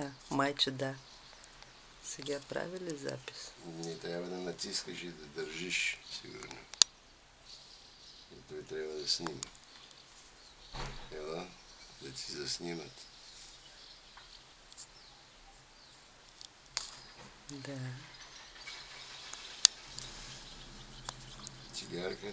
Да, майче, да. Сега прави ли запис? Не трябва да натискаш и да държиш, сигурно. И той трябва да снима. Ела, да ти заснимат. Да. Цигарка.